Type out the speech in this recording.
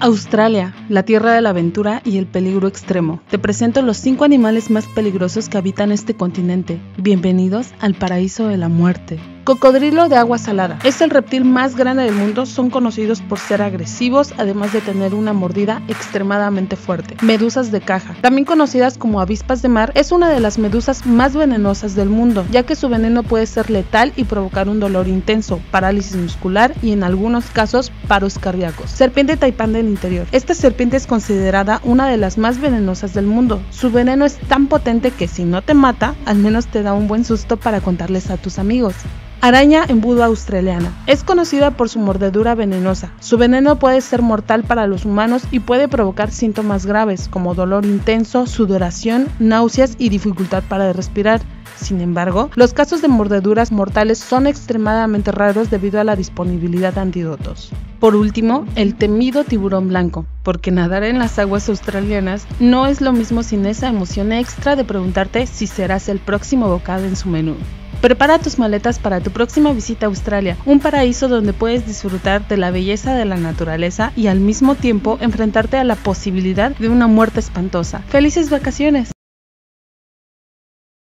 Australia, la tierra de la aventura y el peligro extremo. Te presento los 5 animales más peligrosos que habitan este continente. Bienvenidos al paraíso de la muerte. Cocodrilo de agua salada. Es el reptil más grande del mundo, son conocidos por ser agresivos, además de tener una mordida extremadamente fuerte. Medusas de caja. También conocidas como avispas de mar, es una de las medusas más venenosas del mundo, ya que su veneno puede ser letal y provocar un dolor intenso, parálisis muscular y en algunos casos paros cardíacos. Serpiente taipán del interior. Esta serpiente es considerada una de las más venenosas del mundo. Su veneno es tan potente que si no te mata, al menos te da un buen susto para contarles a tus amigos. Araña embudo australiana. Es conocida por su mordedura venenosa. Su veneno puede ser mortal para los humanos y puede provocar síntomas graves como dolor intenso, sudoración, náuseas y dificultad para respirar. Sin embargo, los casos de mordeduras mortales son extremadamente raros debido a la disponibilidad de antídotos. Por último, el temido tiburón blanco, porque nadar en las aguas australianas no es lo mismo sin esa emoción extra de preguntarte si serás el próximo bocado en su menú. Prepara tus maletas para tu próxima visita a Australia, un paraíso donde puedes disfrutar de la belleza de la naturaleza y al mismo tiempo enfrentarte a la posibilidad de una muerte espantosa. ¡Felices vacaciones!